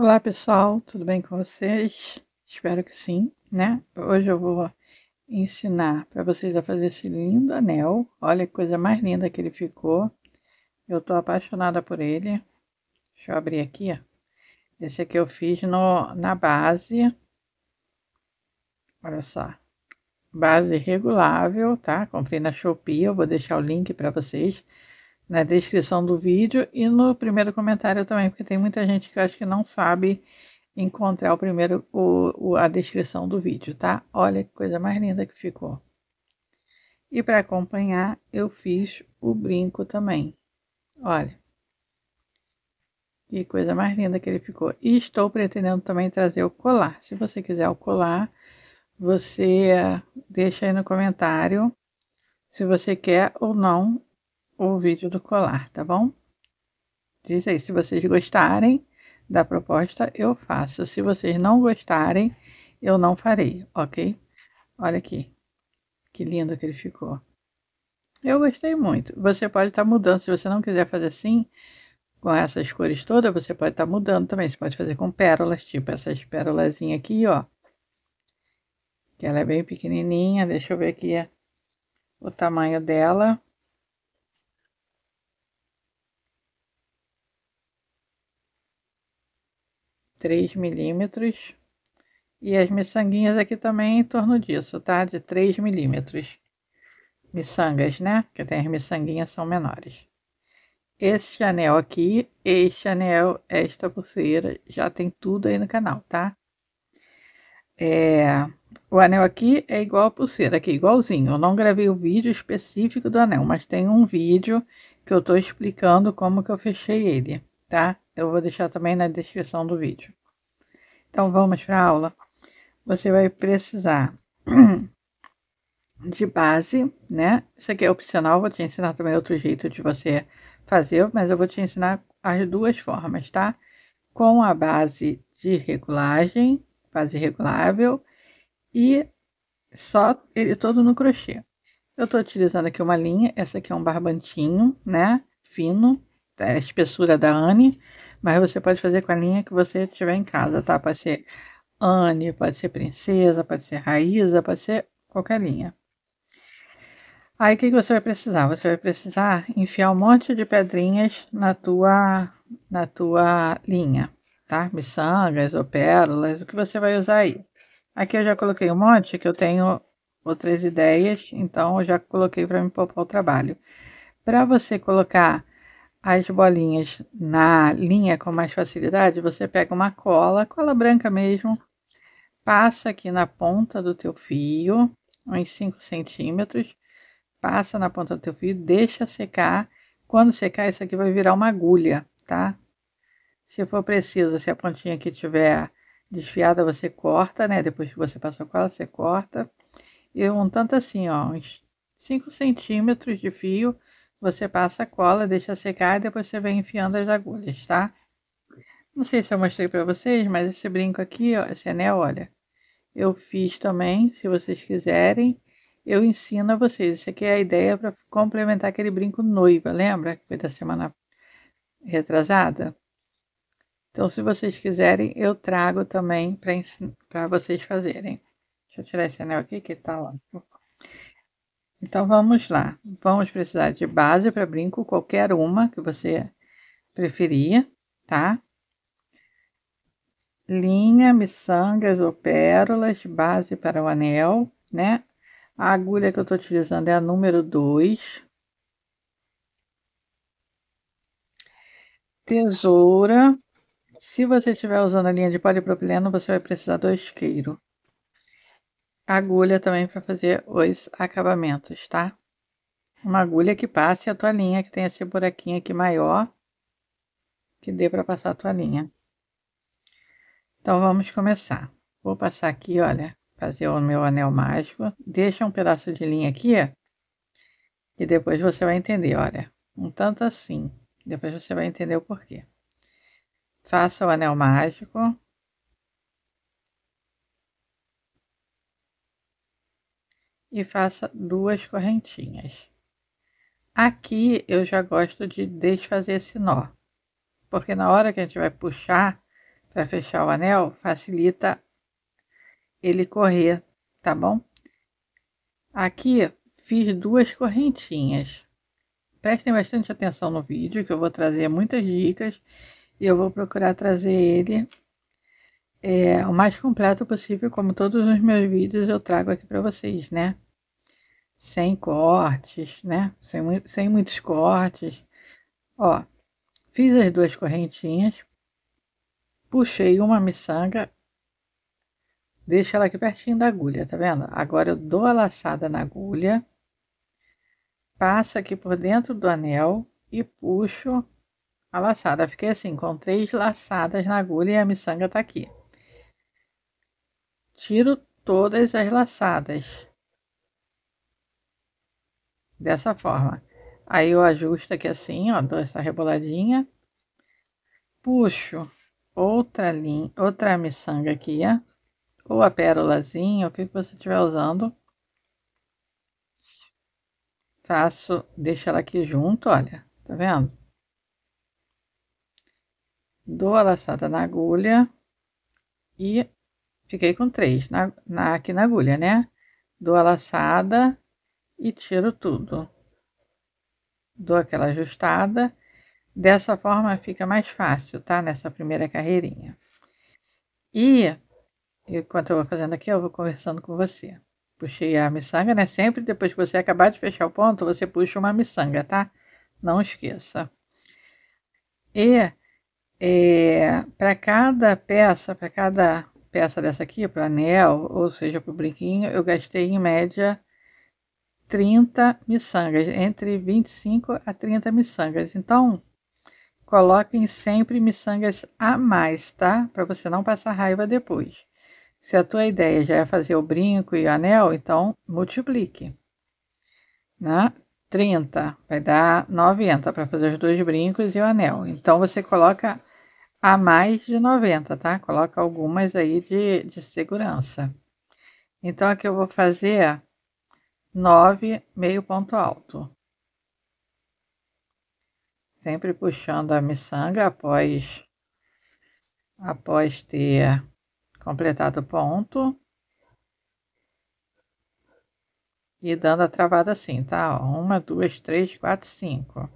Olá pessoal, tudo bem com vocês? Espero que sim, né? Hoje eu vou ensinar para vocês a fazer esse lindo anel. Olha que coisa mais linda que ele ficou. Eu tô apaixonada por ele. Deixa eu abrir aqui, ó. Esse aqui eu fiz no, na base. Olha só. Base regulável, tá? Comprei na Shopee, eu vou deixar o link para vocês na descrição do vídeo e no primeiro comentário também, porque tem muita gente que acho que não sabe encontrar o primeiro o, o, a descrição do vídeo, tá? Olha que coisa mais linda que ficou. E para acompanhar, eu fiz o brinco também. Olha. Que coisa mais linda que ele ficou. E estou pretendendo também trazer o colar. Se você quiser o colar, você deixa aí no comentário se você quer ou não o vídeo do colar, tá bom? Diz aí, se vocês gostarem da proposta, eu faço. Se vocês não gostarem, eu não farei, ok? Olha aqui, que lindo que ele ficou. Eu gostei muito. Você pode estar tá mudando, se você não quiser fazer assim, com essas cores todas, você pode estar tá mudando também. Você pode fazer com pérolas, tipo essas pérolazinhas aqui, ó. Que ela é bem pequenininha. Deixa eu ver aqui o tamanho dela. 3 milímetros. E as miçanguinhas aqui também em torno disso, tá? De 3 milímetros. Miçangas, né? Que tem as miçanguinhas são menores. Este anel aqui, este anel, esta pulseira, já tem tudo aí no canal, tá? É, o anel aqui é igual a pulseira, aqui, igualzinho. Eu não gravei o vídeo específico do anel, mas tem um vídeo que eu tô explicando como que eu fechei ele, tá? Eu vou deixar também na descrição do vídeo. Então, vamos para a aula. Você vai precisar de base, né? Isso aqui é opcional, vou te ensinar também outro jeito de você fazer, mas eu vou te ensinar as duas formas, tá? Com a base de regulagem, base regulável, e só ele todo no crochê. Eu estou utilizando aqui uma linha, essa aqui é um barbantinho, né? Fino, a espessura da Anne. Mas você pode fazer com a linha que você tiver em casa, tá? Pode ser Anne, pode ser Princesa, pode ser Raíza, pode ser qualquer linha. Aí o que, que você vai precisar? Você vai precisar enfiar um monte de pedrinhas na tua, na tua linha, tá? Miçangas ou pérolas, o que você vai usar aí. Aqui eu já coloquei um monte que eu tenho outras ideias, então eu já coloquei para me poupar o trabalho. Para você colocar as bolinhas na linha com mais facilidade, você pega uma cola, cola branca mesmo, passa aqui na ponta do teu fio, uns 5 centímetros, passa na ponta do teu fio, deixa secar. Quando secar, isso aqui vai virar uma agulha, tá? Se for preciso, se a pontinha aqui tiver desfiada, você corta, né? Depois que você passou a cola, você corta. E um tanto assim, ó, uns 5 centímetros de fio, você passa a cola, deixa secar e depois você vem enfiando as agulhas, tá? Não sei se eu mostrei para vocês, mas esse brinco aqui, ó, esse anel, olha, eu fiz também, se vocês quiserem, eu ensino a vocês. Isso aqui é a ideia para complementar aquele brinco noiva, lembra? Que foi da semana retrasada? Então, se vocês quiserem, eu trago também para vocês fazerem. Deixa eu tirar esse anel aqui que tá lá. Então vamos lá. Vamos precisar de base para brinco, qualquer uma que você preferir, tá? Linha, miçangas ou pérolas, base para o anel, né? A agulha que eu estou utilizando é a número 2. Tesoura. Se você estiver usando a linha de polipropileno, você vai precisar do isqueiro agulha também para fazer os acabamentos, tá? Uma agulha que passe a toalhinha, que tem esse buraquinho aqui maior, que dê para passar a toalhinha. Então, vamos começar. Vou passar aqui, olha, fazer o meu anel mágico. Deixa um pedaço de linha aqui, e depois você vai entender, olha. Um tanto assim. Depois você vai entender o porquê. Faça o anel mágico. E faça duas correntinhas. Aqui eu já gosto de desfazer esse nó, porque na hora que a gente vai puxar para fechar o anel, facilita ele correr, tá bom? Aqui fiz duas correntinhas. Prestem bastante atenção no vídeo, que eu vou trazer muitas dicas e eu vou procurar trazer ele é, o mais completo possível, como todos os meus vídeos eu trago aqui para vocês, né? Sem cortes, né? Sem, sem muitos cortes. Ó, fiz as duas correntinhas, puxei uma miçanga, deixo ela aqui pertinho da agulha, tá vendo? Agora eu dou a laçada na agulha, passo aqui por dentro do anel e puxo a laçada. Fiquei assim, com três laçadas na agulha e a miçanga tá aqui. Tiro todas as laçadas. Dessa forma. Aí eu ajusto aqui assim, ó, dou essa reboladinha. Puxo outra linha, outra miçanga aqui, ó. Ou a pérolazinha, o que você estiver usando. Faço, deixo ela aqui junto, olha, tá vendo? Dou a laçada na agulha e Fiquei com três na, na, aqui na agulha, né? Dou a laçada e tiro tudo. Dou aquela ajustada. Dessa forma fica mais fácil, tá? Nessa primeira carreirinha. E, enquanto eu vou fazendo aqui, eu vou conversando com você. Puxei a miçanga, né? Sempre depois que você acabar de fechar o ponto, você puxa uma miçanga, tá? Não esqueça. E é, para cada peça, para cada peça dessa aqui, para anel, ou seja, para o brinquinho, eu gastei em média 30 miçangas, entre 25 a 30 miçangas. Então, coloquem sempre miçangas a mais, tá? Para você não passar raiva depois. Se a tua ideia já é fazer o brinco e o anel, então multiplique. Né? 30 vai dar 90 para fazer os dois brincos e o anel. Então você coloca a mais de 90, tá? Coloca algumas aí de, de segurança. Então, aqui eu vou fazer 9 meio ponto alto. Sempre puxando a miçanga após, após ter completado o ponto. E dando a travada assim, tá? Uma, duas, três, quatro, cinco.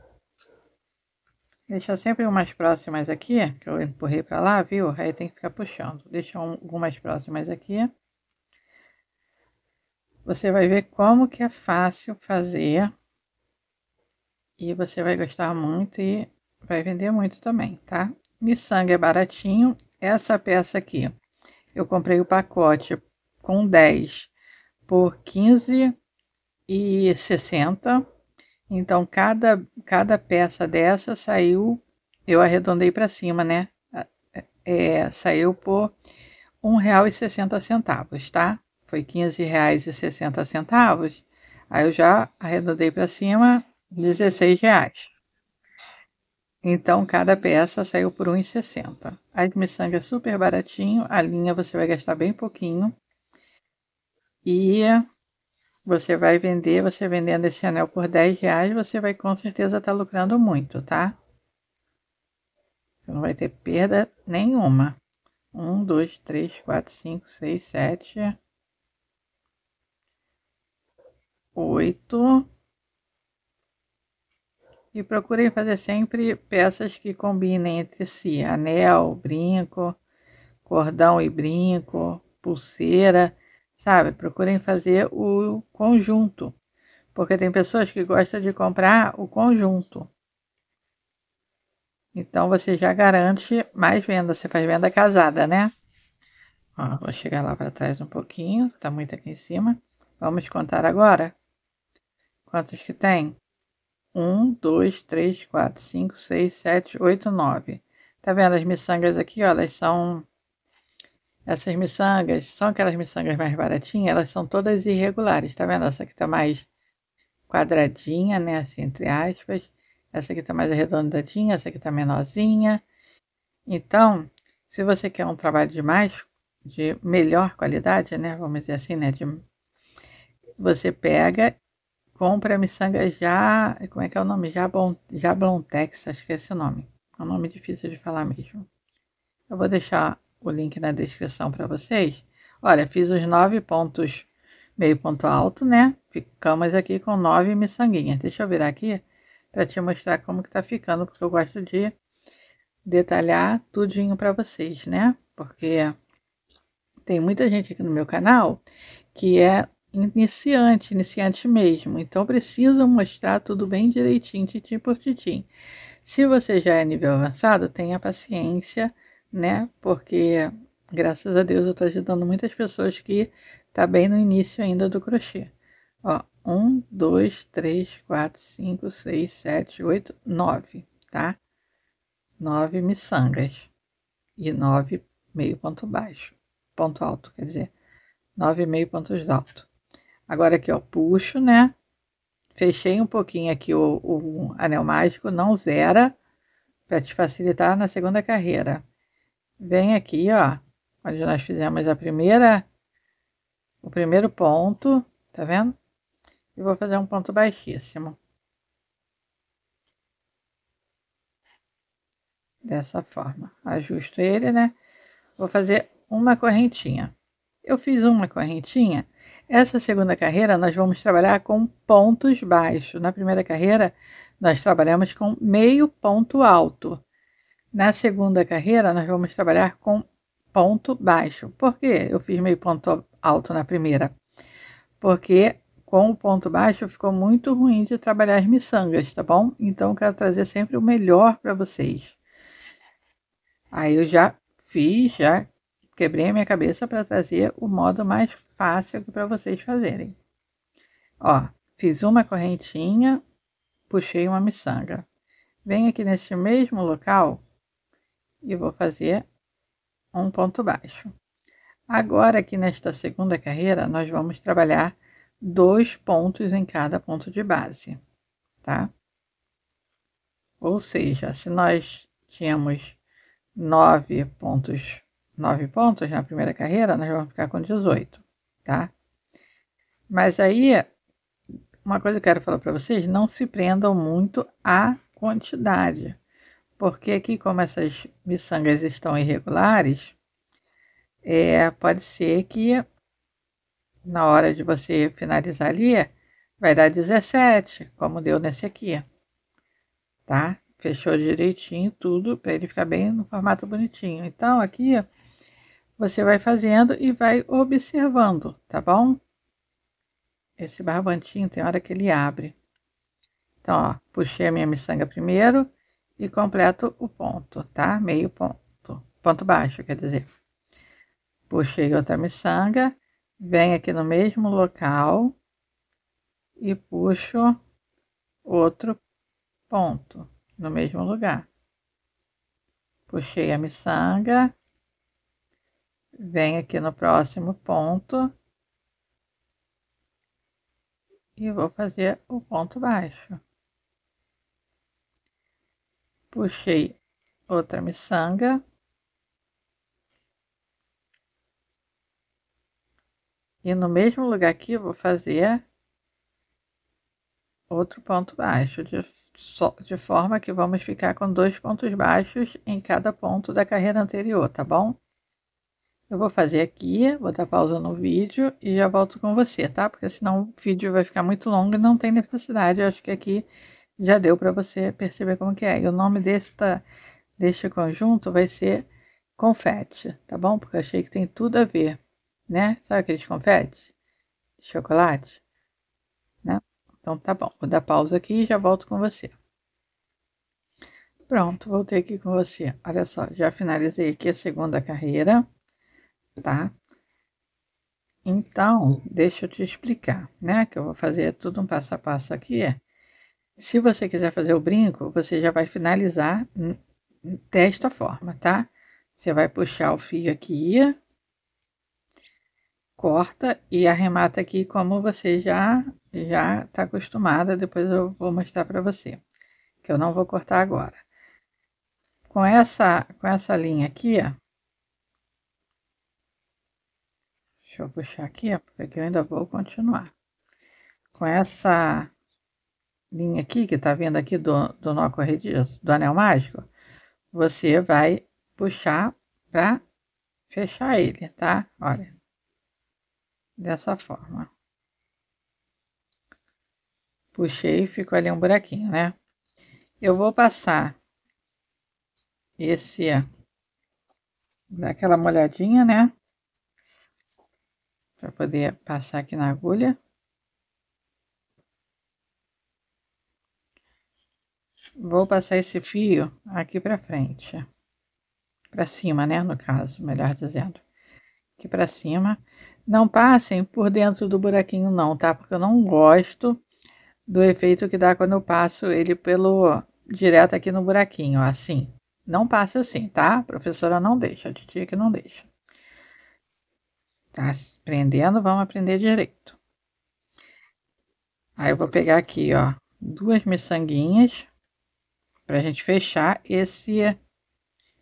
Deixa sempre umas próximas aqui, que eu empurrei para lá, viu? Aí tem que ficar puxando. Deixa algumas próximas aqui. Você vai ver como que é fácil fazer. E você vai gostar muito e vai vender muito também, tá? Miçanga é baratinho. Essa peça aqui, eu comprei o pacote com 10 por 15 e 60 então, cada, cada peça dessa saiu, eu arredondei para cima, né? É, saiu por R$ 1,60, tá? Foi R$ 15,60. Aí eu já arredondei para cima, R$ 16,00. Então, cada peça saiu por R$ 1,60. A miçanga é super baratinho, a linha você vai gastar bem pouquinho. E você vai vender, você vendendo esse anel por 10 reais, você vai com certeza estar tá lucrando muito, tá? Você não vai ter perda nenhuma. Um, dois, três, quatro, cinco, seis, sete, oito. E procurem fazer sempre peças que combinem entre si: anel, brinco, cordão e brinco, pulseira sabe? Procurem fazer o conjunto, porque tem pessoas que gostam de comprar o conjunto. Então você já garante mais venda, você faz venda casada, né? Ó, vou chegar lá para trás um pouquinho, tá muito aqui em cima. Vamos contar agora. Quantos que tem? Um, dois, três, quatro, cinco, seis, sete, oito, nove. Tá vendo as miçangas aqui, ó, elas são essas miçangas, são aquelas miçangas mais baratinhas, elas são todas irregulares, tá vendo? Essa aqui tá mais quadradinha, né, assim, entre aspas. Essa aqui tá mais arredondadinha, essa aqui tá menorzinha. Então, se você quer um trabalho de mais, de melhor qualidade, né, vamos dizer assim, né, de, você pega, compra a miçanga já, como é que é o nome? Jablon, Jablontex, acho que é esse nome. É um nome difícil de falar mesmo. Eu vou deixar o link na descrição para vocês. Olha, fiz os nove pontos meio ponto alto, né? Ficamos aqui com nove miçanguinhas. Deixa eu virar aqui para te mostrar como que tá ficando, porque eu gosto de detalhar tudinho para vocês, né? Porque tem muita gente aqui no meu canal que é iniciante, iniciante mesmo. Então, preciso mostrar tudo bem direitinho, titim por titim. Se você já é nível avançado, tenha paciência, né? Porque, graças a Deus, eu estou ajudando muitas pessoas que tá bem no início ainda do crochê. Ó, um, dois, três, quatro, cinco, seis, sete, oito, nove, tá? Nove miçangas e nove meio ponto baixo, ponto alto, quer dizer, nove meio pontos altos. Agora aqui, ó, puxo, né? Fechei um pouquinho aqui o, o anel mágico, não zera, para te facilitar na segunda carreira. Vem aqui, ó, onde nós fizemos a primeira, o primeiro ponto, tá vendo? E vou fazer um ponto baixíssimo. Dessa forma. Ajusto ele, né? Vou fazer uma correntinha. Eu fiz uma correntinha. Essa segunda carreira nós vamos trabalhar com pontos baixos. Na primeira carreira nós trabalhamos com meio ponto alto. Na segunda carreira nós vamos trabalhar com ponto baixo. Por que eu fiz meio ponto alto na primeira? Porque com o ponto baixo ficou muito ruim de trabalhar as miçangas, tá bom? Então quero trazer sempre o melhor para vocês. Aí eu já fiz, já quebrei a minha cabeça para trazer o modo mais fácil para vocês fazerem. Ó, fiz uma correntinha, puxei uma miçanga. Venho aqui neste mesmo local e vou fazer um ponto baixo. Agora, aqui nesta segunda carreira, nós vamos trabalhar dois pontos em cada ponto de base, tá? Ou seja, se nós tínhamos nove pontos 9 pontos na primeira carreira, nós vamos ficar com 18, tá? Mas aí, uma coisa que eu quero falar para vocês, não se prendam muito à quantidade, porque aqui, como essas miçangas estão irregulares, é, pode ser que na hora de você finalizar ali, vai dar 17, como deu nesse aqui, tá? Fechou direitinho tudo, para ele ficar bem no formato bonitinho. Então, aqui você vai fazendo e vai observando, tá bom? Esse barbantinho tem hora que ele abre. Então, ó, puxei a minha miçanga primeiro e completo o ponto, tá? Meio ponto, ponto baixo, quer dizer. Puxei outra miçanga, venho aqui no mesmo local e puxo outro ponto no mesmo lugar. Puxei a miçanga, Venho aqui no próximo ponto e vou fazer o ponto baixo. Puxei outra miçanga. E no mesmo lugar aqui, vou fazer outro ponto baixo, de, de forma que vamos ficar com dois pontos baixos em cada ponto da carreira anterior, tá bom? Eu vou fazer aqui, vou dar pausa no vídeo e já volto com você, tá? Porque senão o vídeo vai ficar muito longo e não tem necessidade. Eu acho que aqui já deu para você perceber como que é. E o nome desta, deste conjunto vai ser confete, tá bom? Porque eu achei que tem tudo a ver, né? Sabe aqueles confetes de chocolate? Né? Então tá bom, vou dar pausa aqui e já volto com você. Pronto, voltei aqui com você. Olha só, já finalizei aqui a segunda carreira tá? Então, deixa eu te explicar, né? Que eu vou fazer tudo um passo a passo aqui. Se você quiser fazer o brinco, você já vai finalizar desta forma, tá? Você vai puxar o fio aqui, corta e arremata aqui como você já já está acostumada. Depois eu vou mostrar para você, que eu não vou cortar agora. Com essa com essa linha aqui, ó, Deixa eu puxar aqui, ó, porque eu ainda vou continuar. Com essa linha aqui, que tá vindo aqui do, do nó corrediço, do anel mágico, você vai puxar para fechar ele, tá? Olha, dessa forma. Puxei ficou ali um buraquinho, né? Eu vou passar esse, dar aquela molhadinha, né? Para poder passar aqui na agulha. Vou passar esse fio aqui para frente. Para cima, né? No caso, melhor dizendo. Aqui para cima. Não passem por dentro do buraquinho não, tá? Porque eu não gosto do efeito que dá quando eu passo ele pelo direto aqui no buraquinho, ó, assim. Não passe assim, tá? A professora não deixa, a titia que não deixa. Tá aprendendo, vamos aprender direito. Aí eu vou pegar aqui, ó, duas miçanguinhas pra gente fechar esse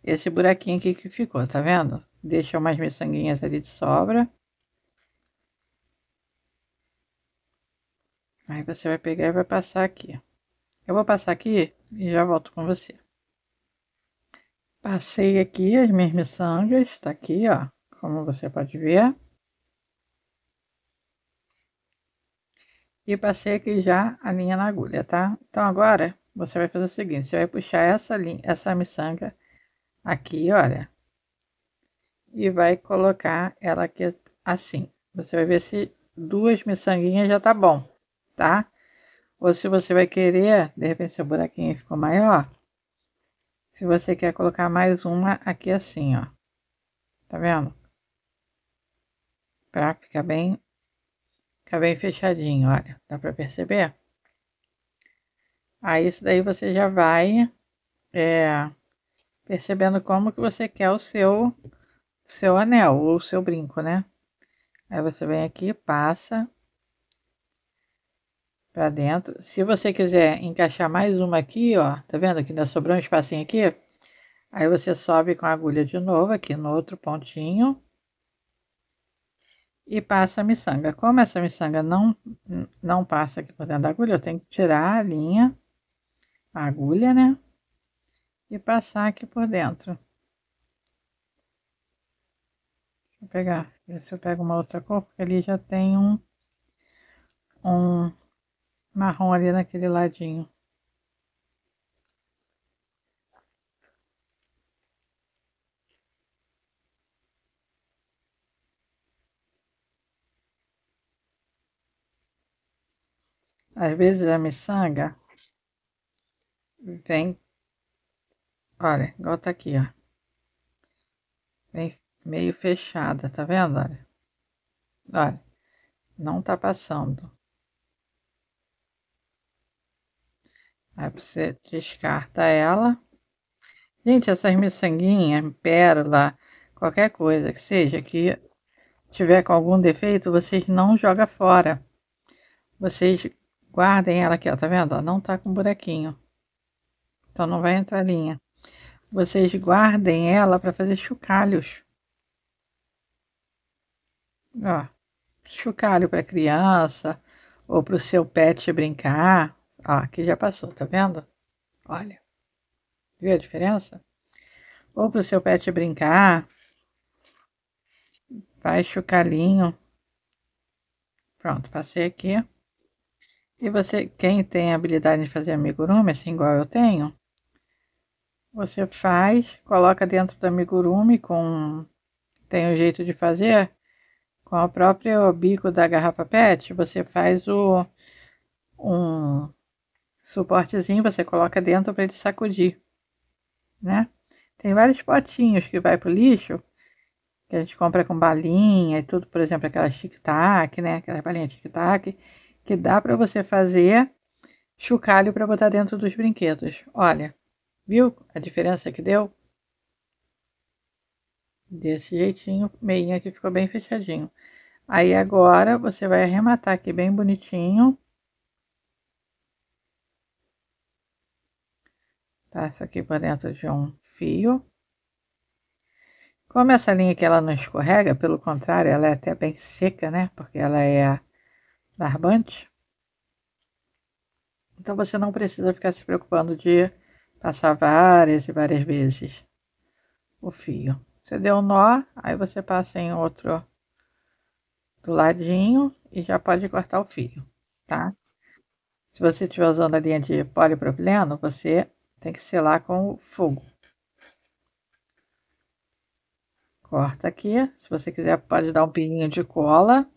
esse buraquinho aqui que ficou, tá vendo? Deixa umas miçanguinhas ali de sobra. Aí você vai pegar e vai passar aqui. Eu vou passar aqui e já volto com você. Passei aqui as minhas miçangas, tá aqui, ó, como você pode ver. E passei aqui já a linha na agulha, tá? Então agora você vai fazer o seguinte, você vai puxar essa linha, essa miçanga aqui, olha. E vai colocar ela aqui assim. Você vai ver se duas miçanguinhas já tá bom, tá? Ou se você vai querer, de repente seu buraquinho ficou maior. Se você quer colocar mais uma aqui assim, ó. Tá vendo? Pra ficar bem, ficar bem fechadinho, olha. Dá pra perceber? Aí isso daí você já vai é, percebendo como que você quer o seu, seu anel ou o seu brinco, né? Aí você vem aqui, passa para dentro. Se você quiser encaixar mais uma aqui, ó, tá vendo que ainda sobrou um espacinho aqui? Aí você sobe com a agulha de novo aqui no outro pontinho e passa a miçanga. Como essa miçanga não, não passa aqui por dentro da agulha, eu tenho que tirar a linha, a agulha, né? E passar aqui por dentro. Deixa eu pegar, se eu pego uma outra cor, porque ali já tem um, um marrom ali naquele ladinho. Às vezes a miçanga vem, olha, igual tá aqui, ó. Vem meio fechada, tá vendo? Olha, olha, não tá passando. Aí você descarta ela. Gente, essas miçanguinhas, pérola, qualquer coisa que seja que tiver com algum defeito, vocês não jogam fora. Vocês guardem ela aqui, ó, tá vendo? Ó, não tá com buraquinho. Então não vai entrar linha. Vocês guardem ela para fazer chocalhos. Ó, chocalho para criança ou para o seu pet brincar. Ó, aqui já passou, tá vendo? Olha. Viu a diferença? Ou para o seu pet brincar. Faz chocalhinho. Pronto, passei aqui. E você, quem tem habilidade de fazer amigurumi, assim igual eu tenho, você faz, coloca dentro do amigurumi com... Tem um jeito de fazer com o próprio bico da garrafa PET, você faz o um suportezinho, você coloca dentro para ele sacudir, né? Tem vários potinhos que vai pro lixo, que a gente compra com balinha e tudo, por exemplo, aquela tic-tac, né? Aquela balinha tic-tac, que dá para você fazer chocalho para botar dentro dos brinquedos. Olha, viu a diferença que deu? Desse jeitinho, meio aqui ficou bem fechadinho. Aí agora você vai arrematar aqui bem bonitinho Passo aqui por dentro de um fio. Como essa linha aqui ela não escorrega, pelo contrário, ela é até bem seca, né? Porque ela é barbante. Então você não precisa ficar se preocupando de passar várias e várias vezes o fio. Você deu um nó, aí você passa em outro do ladinho e já pode cortar o fio, tá? Se você estiver usando a linha de polipropileno, você tem que selar com o fogo. Corta aqui. Se você quiser, pode dar um pininho de cola.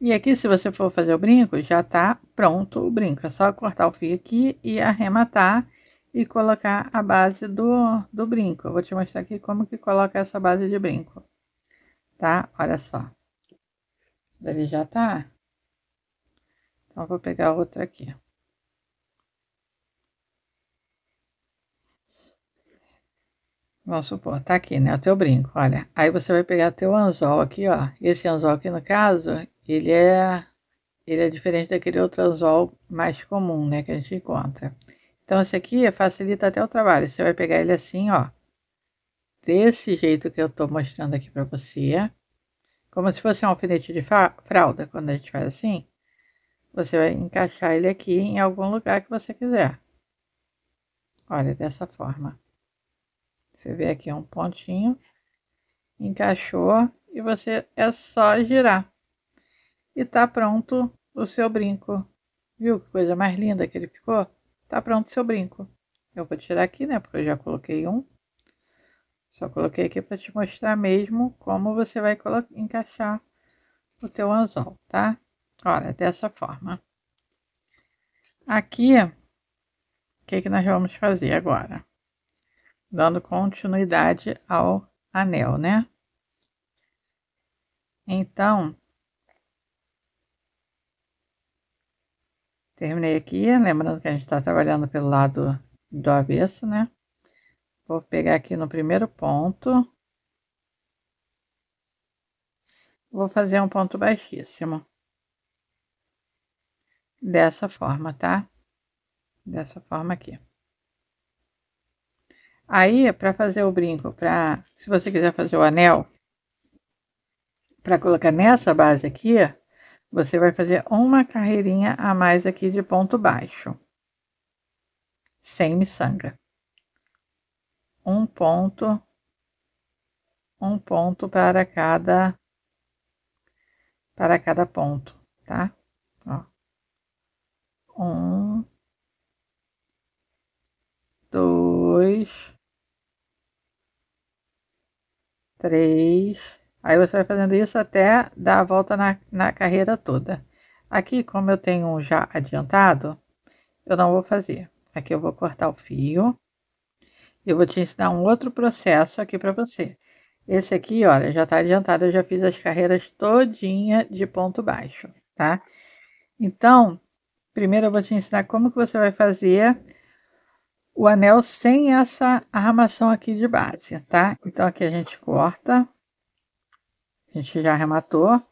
E aqui, se você for fazer o brinco, já tá pronto o brinco. É só cortar o fio aqui e arrematar e colocar a base do, do brinco. Eu vou te mostrar aqui como que coloca essa base de brinco. Tá? Olha só. Ele já tá. Então, vou pegar outra aqui. Vamos supor, tá aqui, né? O teu brinco, olha. Aí você vai pegar teu anzol aqui, ó. Esse anzol aqui, no caso, ele é, ele é diferente daquele outro anzol mais comum, né? Que a gente encontra. Então, esse aqui facilita até o trabalho. Você vai pegar ele assim, ó. Desse jeito que eu tô mostrando aqui pra você. Como se fosse um alfinete de fralda, quando a gente faz assim. Você vai encaixar ele aqui em algum lugar que você quiser. Olha, dessa forma. Você vê aqui um pontinho, encaixou e você é só girar. E tá pronto o seu brinco. Viu que coisa mais linda que ele ficou? Tá pronto o seu brinco. Eu vou tirar aqui, né, porque eu já coloquei um. Só coloquei aqui para te mostrar mesmo como você vai encaixar o teu anzol, tá? Olha, dessa forma. Aqui, o que, que nós vamos fazer agora? dando continuidade ao anel, né? Então, terminei aqui, lembrando que a gente está trabalhando pelo lado do avesso, né? Vou pegar aqui no primeiro ponto. Vou fazer um ponto baixíssimo. Dessa forma, tá? Dessa forma aqui. Aí, para fazer o brinco, para se você quiser fazer o anel, para colocar nessa base aqui, você vai fazer uma carreirinha a mais aqui de ponto baixo, sem miçanga. Um ponto, um ponto para cada, para cada ponto, tá? Ó. Um, dois, três. Aí você vai fazendo isso até dar a volta na, na carreira toda. Aqui, como eu tenho um já adiantado, eu não vou fazer. Aqui eu vou cortar o fio. Eu vou te ensinar um outro processo aqui para você. Esse aqui, olha, já tá adiantado. Eu já fiz as carreiras todinha de ponto baixo, tá? Então, primeiro eu vou te ensinar como que você vai fazer o anel sem essa armação aqui de base, tá? Então, aqui a gente corta. A gente já arrematou.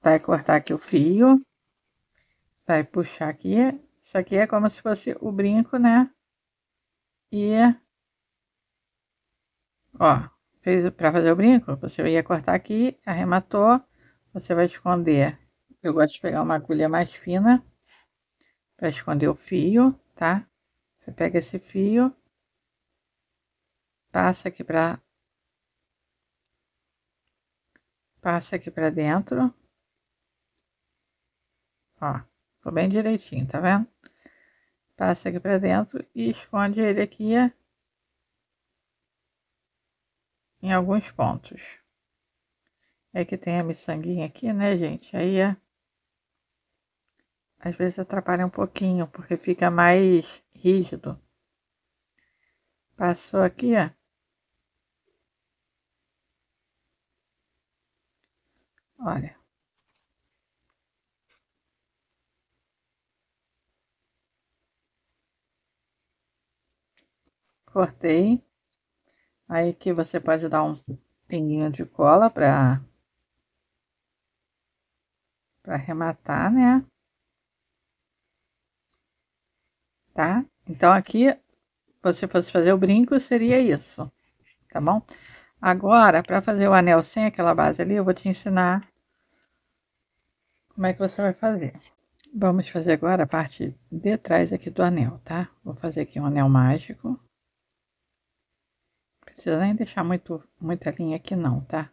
Vai cortar aqui o fio. Vai puxar aqui. Isso aqui é como se fosse o brinco, né? E... Ó, fez para fazer o brinco, você ia cortar aqui, arrematou, você vai esconder. Eu gosto de pegar uma agulha mais fina para esconder o fio, tá? Você pega esse fio, passa aqui para passa aqui para dentro. Ó, ficou bem direitinho, tá vendo? Passa aqui para dentro e esconde ele aqui em alguns pontos. É que tem a miçanguinha aqui, né, gente? Aí é às vezes atrapalha um pouquinho, porque fica mais rígido. Passou aqui, ó. Olha. Cortei. Aí aqui você pode dar um pinguinho de cola para para arrematar, né? tá? Então, aqui, você fosse fazer o brinco, seria isso, tá bom? Agora, para fazer o anel sem aquela base ali, eu vou te ensinar como é que você vai fazer. Vamos fazer agora a parte de trás aqui do anel, tá? Vou fazer aqui um anel mágico. precisa nem deixar muito, muita linha aqui não, tá?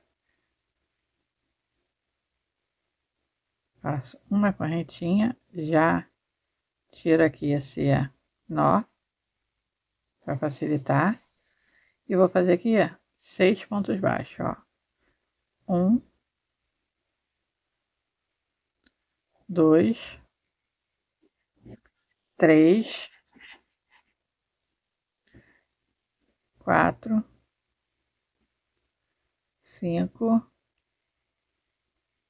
Faço uma correntinha, já tiro aqui esse nó para facilitar e vou fazer aqui seis pontos baixos, ó. Um, dois, três, quatro, cinco,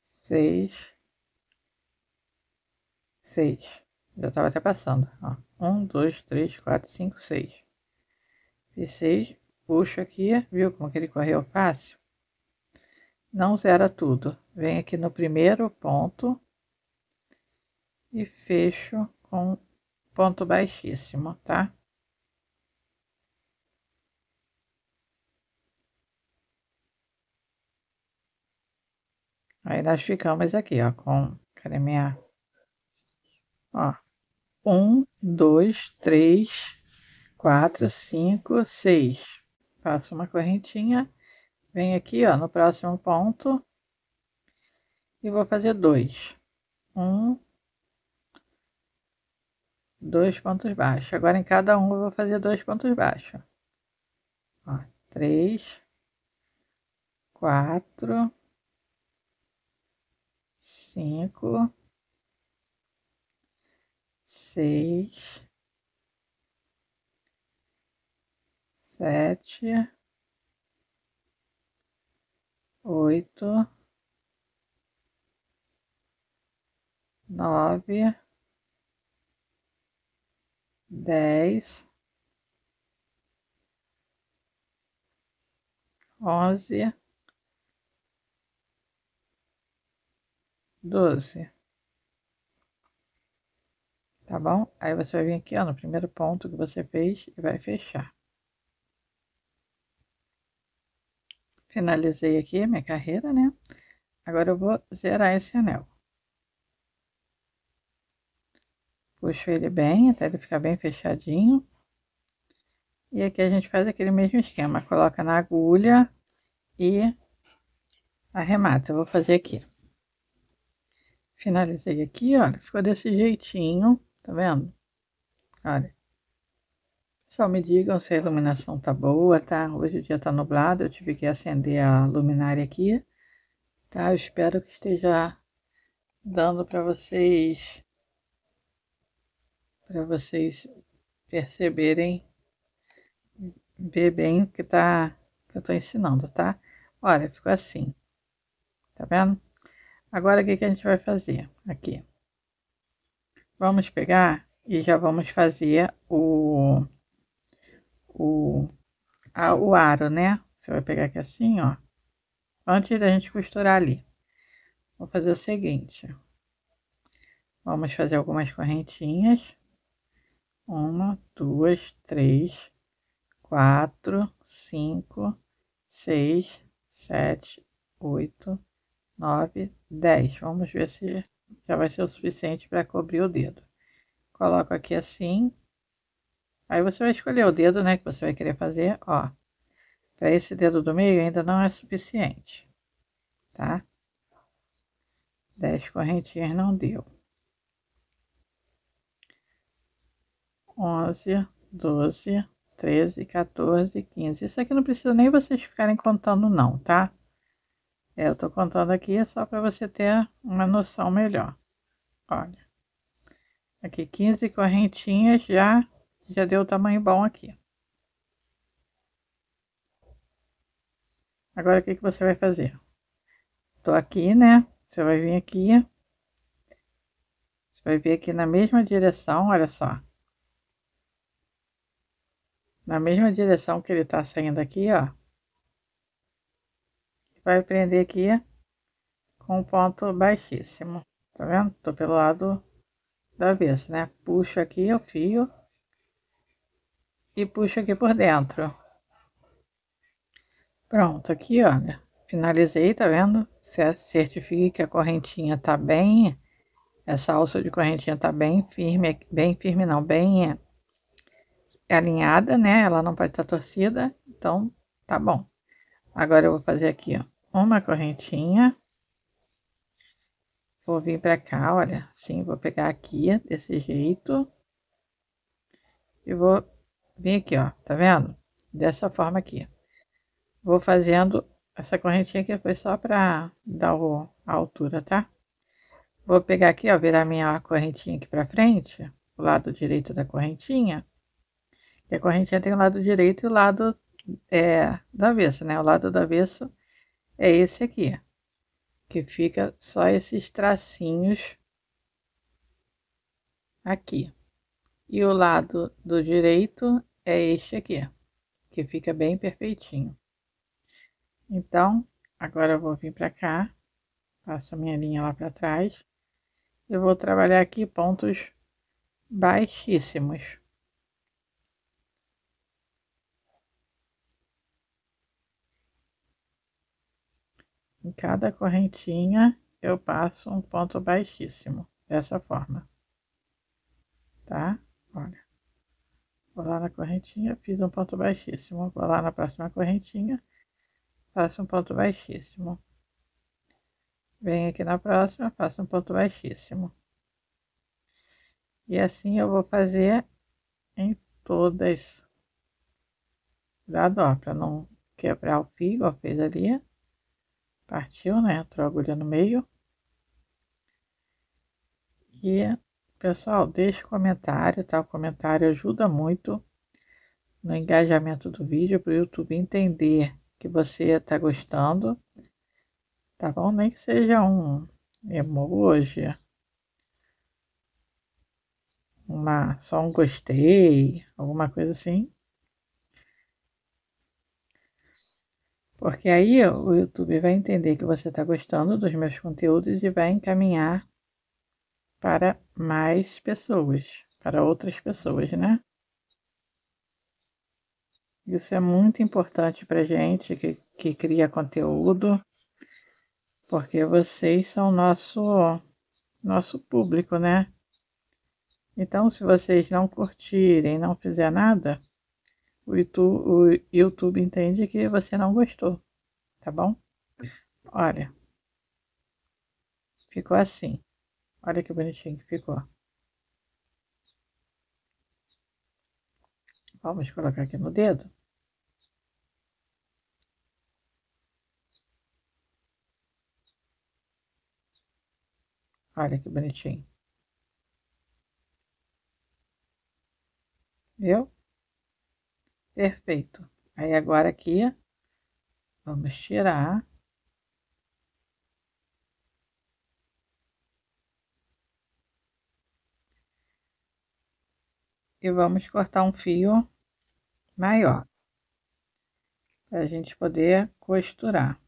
seis, seis. Já estava até passando, ó. Um, dois, três, quatro, cinco, seis. Fiz seis, puxo aqui, viu como que ele correu fácil? Não zera tudo. Vem aqui no primeiro ponto e fecho com ponto baixíssimo, tá? Aí nós ficamos aqui, ó, com, cadê minha, ó, um, dois, três, quatro, cinco, seis. Passo uma correntinha, venho aqui, ó, no próximo ponto e vou fazer dois. Um, dois pontos baixos. Agora em cada um eu vou fazer dois pontos baixos. Ó, três, quatro, cinco, seis, sete, oito, nove, dez, onze, doze. Tá bom? Aí você vai vir aqui, ó, no primeiro ponto que você fez e vai fechar. Finalizei aqui a minha carreira, né? Agora eu vou zerar esse anel. Puxo ele bem, até ele ficar bem fechadinho. E aqui a gente faz aquele mesmo esquema, coloca na agulha e arremata. Eu vou fazer aqui. Finalizei aqui, olha, ficou desse jeitinho, tá vendo? Olha. Só me digam se a iluminação tá boa, tá? Hoje o dia tá nublado, eu tive que acender a luminária aqui, tá? Eu espero que esteja dando para vocês para vocês perceberem, ver bem o que tá que eu tô ensinando, tá? Olha, ficou assim. Tá vendo? Agora o que que a gente vai fazer aqui? Vamos pegar e já vamos fazer o o a, o aro, né? Você vai pegar aqui assim, ó. Antes da gente costurar ali. Vou fazer o seguinte. Vamos fazer algumas correntinhas uma, duas, três, quatro, cinco, seis, sete, oito, nove, dez. Vamos ver se já vai ser o suficiente para cobrir o dedo. Coloco aqui assim. Aí você vai escolher o dedo, né, que você vai querer fazer, ó. Para esse dedo do meio ainda não é suficiente, tá? Dez correntinhas não deu. 11, 12, 13, 14, 15. Isso aqui não precisa nem vocês ficarem contando não, tá? É, eu tô contando aqui só para você ter uma noção melhor. Olha. Aqui 15 correntinhas já já deu o tamanho bom aqui. Agora o que que você vai fazer? Tô aqui, né? Você vai vir aqui. Você vai vir aqui na mesma direção, olha só na mesma direção que ele tá saindo aqui, ó. Vai prender aqui com ponto baixíssimo, tá vendo? Tô pelo lado da vez, né? Puxo aqui o fio e puxo aqui por dentro. Pronto, aqui, olha, finalizei, tá vendo? Certifique que a correntinha tá bem, essa alça de correntinha tá bem firme, bem firme não, bem é alinhada, né? Ela não pode estar torcida, então Tá bom. Agora eu vou fazer aqui, ó, uma correntinha. Vou vir pra cá, olha, assim, vou pegar aqui, desse jeito. E vou vir aqui, ó, tá vendo? Dessa forma aqui. Vou fazendo essa correntinha aqui foi só pra dar o, a altura, tá? Vou pegar aqui, ó, virar minha correntinha aqui pra frente, o lado direito da correntinha. E a correntinha tem o lado direito e o lado é, do avesso, né? O lado do avesso é esse aqui, que fica só esses tracinhos aqui. E o lado do direito é este aqui, que fica bem perfeitinho. Então, agora eu vou vir para cá, passo a minha linha lá para trás. Eu vou trabalhar aqui pontos baixíssimos. Em cada correntinha eu passo um ponto baixíssimo, dessa forma. Tá? Olha. Vou lá na correntinha, fiz um ponto baixíssimo. Vou lá na próxima correntinha, faço um ponto baixíssimo. Venho aqui na próxima, faço um ponto baixíssimo. E assim eu vou fazer em todas. Cuidado, ó, para não quebrar o fio, ó, fez ali. Partiu, né? Entrou a agulha no meio. E, pessoal, deixe comentário, tá? O comentário ajuda muito no engajamento do vídeo para o YouTube entender que você está gostando. Tá bom? Nem que seja um emoji, uma, só um gostei, alguma coisa assim. Porque aí o YouTube vai entender que você está gostando dos meus conteúdos e vai encaminhar para mais pessoas, para outras pessoas, né? Isso é muito importante para gente que, que cria conteúdo, porque vocês são nosso, nosso público, né? Então, se vocês não curtirem, não fizer nada, o YouTube, o YouTube entende que você não gostou, tá bom? Olha, ficou assim. Olha que bonitinho que ficou. Vamos colocar aqui no dedo. Olha que bonitinho. Viu? Perfeito. Aí agora aqui, vamos tirar. E vamos cortar um fio maior. Para a gente poder costurar.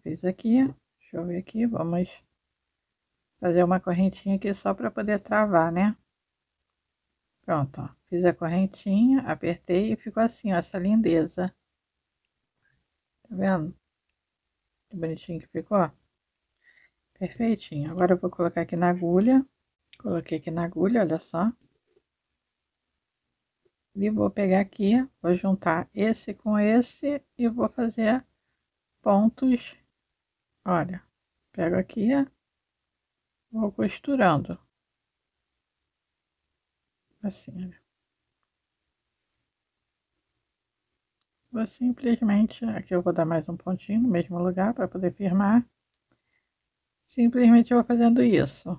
fiz aqui, deixa eu ver aqui, vamos fazer uma correntinha aqui só para poder travar, né? Pronto, ó. Fiz a correntinha, apertei e ficou assim, ó, essa lindeza. Tá vendo? Que bonitinho que ficou. Perfeitinho. Agora eu vou colocar aqui na agulha. Coloquei aqui na agulha, olha só. E vou pegar aqui, vou juntar esse com esse e vou fazer pontos. Olha, pego aqui, Vou costurando. Assim. Vou simplesmente, aqui eu vou dar mais um pontinho no mesmo lugar para poder firmar. Simplesmente eu vou fazendo isso.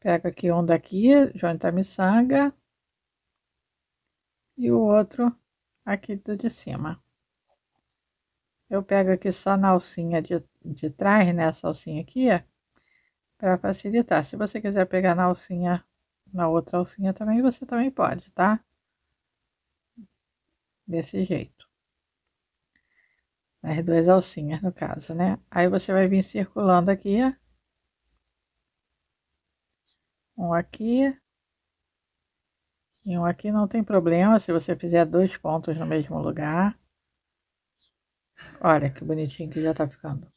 Pego aqui um daqui, junta a miçanga. E o outro aqui do de cima. Eu pego aqui só na alcinha de, de trás, nessa alcinha aqui, para facilitar. Se você quiser pegar na alcinha, na outra alcinha também, você também pode, tá? Desse jeito. As duas alcinhas, no caso, né? Aí você vai vir circulando aqui, um aqui e um aqui não tem problema se você fizer dois pontos no mesmo lugar. Olha que bonitinho que já tá ficando.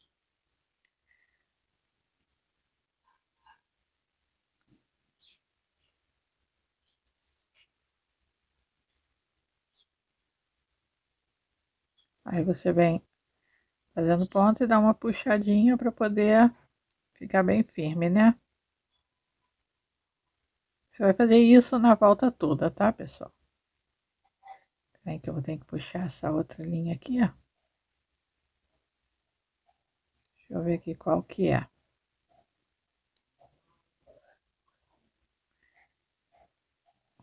Aí você vem fazendo ponto e dá uma puxadinha para poder ficar bem firme, né? Você vai fazer isso na volta toda, tá, pessoal? Peraí que eu vou ter que puxar essa outra linha aqui, ó. Deixa eu ver aqui qual que é.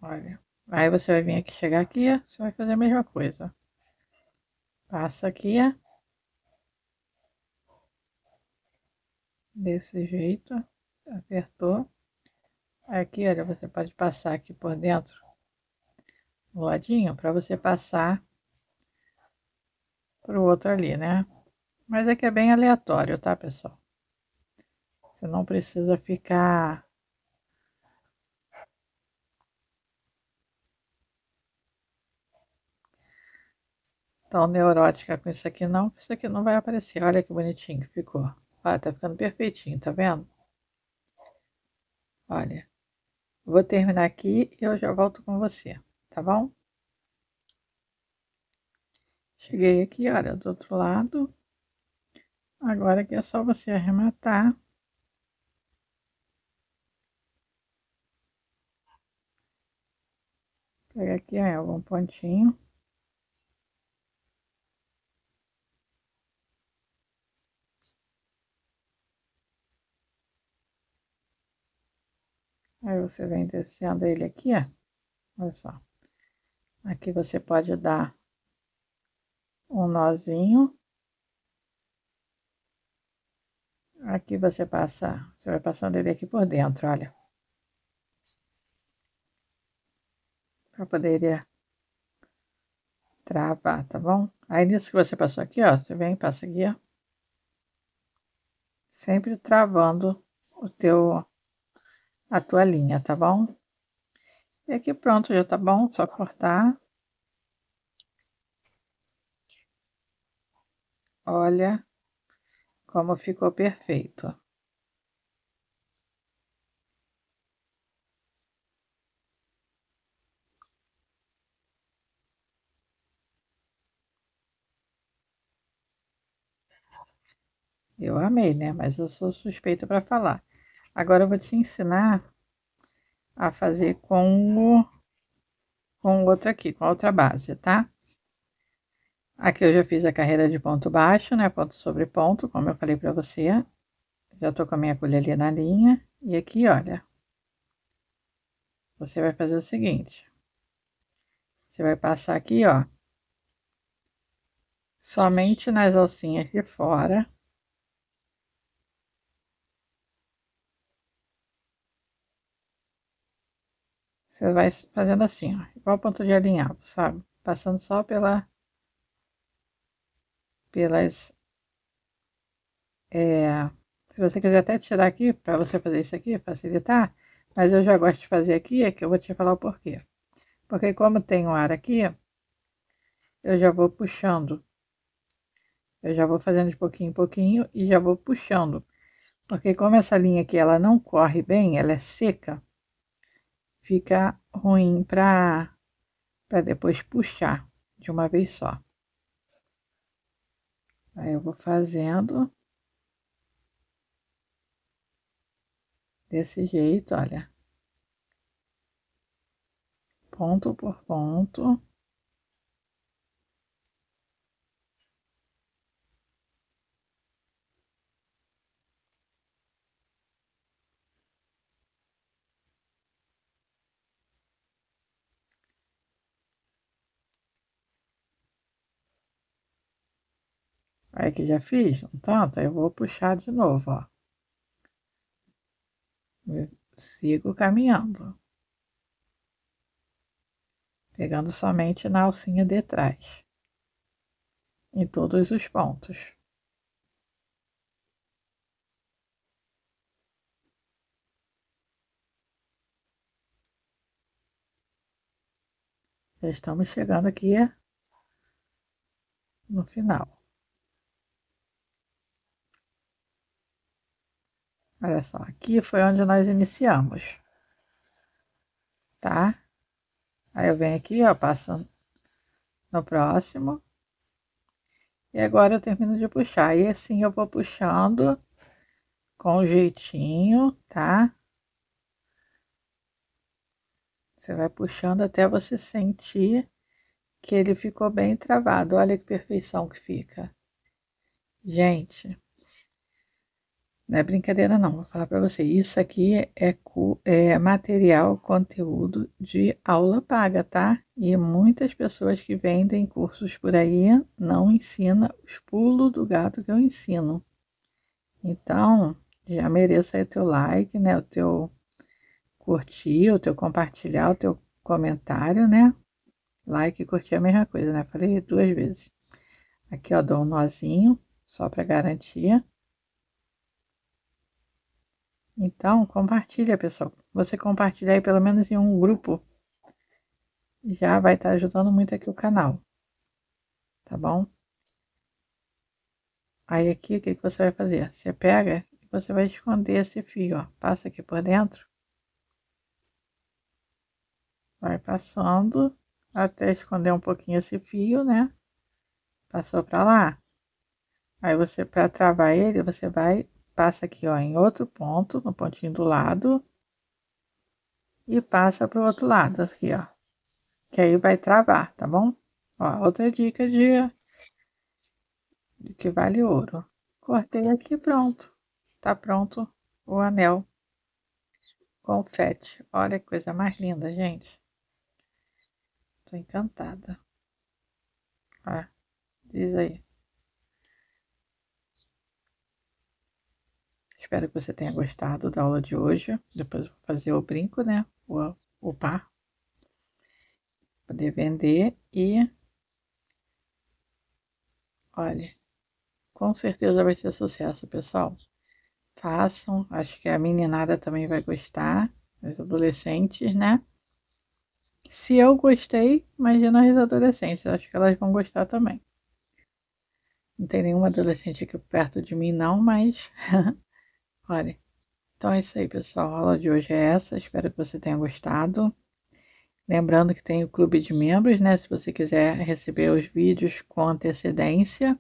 Olha, aí você vai vir aqui, chegar aqui, você vai fazer a mesma coisa. Passa aqui, desse jeito, apertou. Aqui, olha, você pode passar aqui por dentro, no ladinho, para você passar pro outro ali, né? Mas aqui é bem aleatório, tá, pessoal? Você não precisa ficar tão neurótica com isso aqui não, isso aqui não vai aparecer. Olha que bonitinho que ficou. Olha, tá ficando perfeitinho, tá vendo? Olha, vou terminar aqui e eu já volto com você, tá bom? Cheguei aqui, olha, do outro lado. Agora aqui é só você arrematar. Pega aqui, ó, algum pontinho. Aí você vem descendo ele aqui, ó. Olha só. Aqui você pode dar um nozinho. Aqui você passa, você vai passando ele aqui por dentro, olha. Pra poder travar, tá bom? Aí nisso que você passou aqui, ó, você vem passa aqui, ó. Sempre travando o teu a tua linha, tá bom? E aqui pronto, já tá bom, só cortar. Olha como ficou perfeito. Eu amei, né? Mas eu sou suspeita para falar. Agora eu vou te ensinar a fazer com o com outra aqui, com outra base, tá? Aqui eu já fiz a carreira de ponto baixo, né? Ponto sobre ponto, como eu falei pra você. Já tô com a minha agulha ali na linha. E aqui, olha. Você vai fazer o seguinte. Você vai passar aqui, ó. Somente nas alcinhas de fora. Você vai fazendo assim, ó, igual ponto de alinhavo, sabe? Passando só pela, pelas, é, se você quiser até tirar aqui, para você fazer isso aqui, facilitar, mas eu já gosto de fazer aqui, é que eu vou te falar o porquê. Porque como tem um ar aqui, eu já vou puxando. Eu já vou fazendo de pouquinho em pouquinho e já vou puxando. Porque como essa linha aqui, ela não corre bem, ela é seca, fica ruim para para depois puxar de uma vez só. Aí eu vou fazendo desse jeito, olha. Ponto por ponto. Aí que já fiz um tanto, eu vou puxar de novo, ó. Eu sigo caminhando. Pegando somente na alcinha de trás. Em todos os pontos. Já estamos chegando aqui no final. Olha só, aqui foi onde nós iniciamos, tá? Aí eu venho aqui, ó, passo no próximo. E agora eu termino de puxar. E assim eu vou puxando com jeitinho, tá? Você vai puxando até você sentir que ele ficou bem travado. Olha que perfeição que fica. Gente, não é brincadeira não, vou falar para você. Isso aqui é, é material, conteúdo de aula paga, tá? E muitas pessoas que vendem cursos por aí não ensinam os pulos do gato que eu ensino. Então, já mereça aí o teu like, né? O teu curtir, o teu compartilhar, o teu comentário, né? Like e curtir é a mesma coisa, né? Falei duas vezes. Aqui, ó, dou um nozinho, só para garantia. Então, compartilha, pessoal. Você compartilhar aí pelo menos em um grupo, já vai estar tá ajudando muito aqui o canal. Tá bom? Aí aqui, o que, que você vai fazer? Você pega e você vai esconder esse fio, ó. Passa aqui por dentro. Vai passando até esconder um pouquinho esse fio, né? Passou pra lá. Aí você, para travar ele, você vai passa aqui, ó, em outro ponto, no pontinho do lado, e passa para o outro lado, aqui, ó, que aí vai travar, tá bom? Ó, outra dica de, de que vale ouro. Cortei aqui, pronto. Tá pronto o anel confete. Olha que coisa mais linda, gente. Tô encantada. Ó, diz aí. Espero que você tenha gostado da aula de hoje. Depois vou fazer o brinco, né? O, o par. Poder vender e... Olha, com certeza vai ser sucesso, pessoal. Façam, acho que a meninada também vai gostar, os adolescentes, né? Se eu gostei, imagina as adolescentes, acho que elas vão gostar também. Não tem nenhuma adolescente aqui perto de mim, não, mas Olha, então é isso aí, pessoal. A aula de hoje é essa. Espero que você tenha gostado. Lembrando que tem o clube de membros, né? Se você quiser receber os vídeos com antecedência,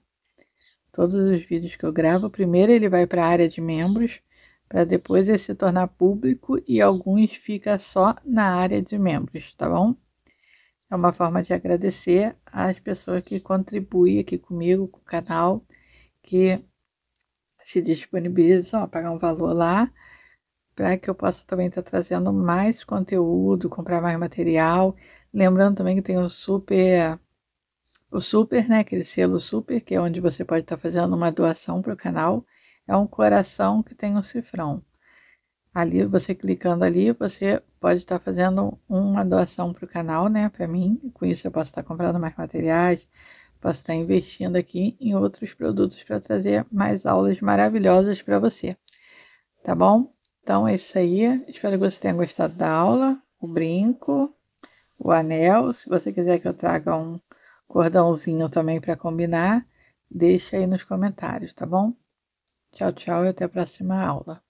todos os vídeos que eu gravo, primeiro ele vai para a área de membros, para depois ele se tornar público e alguns fica só na área de membros, tá bom? É uma forma de agradecer às pessoas que contribuem aqui comigo, com o canal, que se disponibilizam a pagar um valor lá para que eu possa também estar tá trazendo mais conteúdo, comprar mais material. Lembrando também que tem o super, o super, né? Aquele selo super, que é onde você pode estar tá fazendo uma doação para o canal. É um coração que tem um cifrão. Ali, você clicando ali, você pode estar tá fazendo uma doação para o canal, né? Para mim. Com isso eu posso estar comprando mais materiais, posso estar investindo aqui em outros produtos para trazer mais aulas maravilhosas para você. Tá bom? Então é isso aí. Espero que você tenha gostado da aula, o brinco, o anel. Se você quiser que eu traga um cordãozinho também para combinar, deixa aí nos comentários, tá bom? Tchau, tchau e até a próxima aula.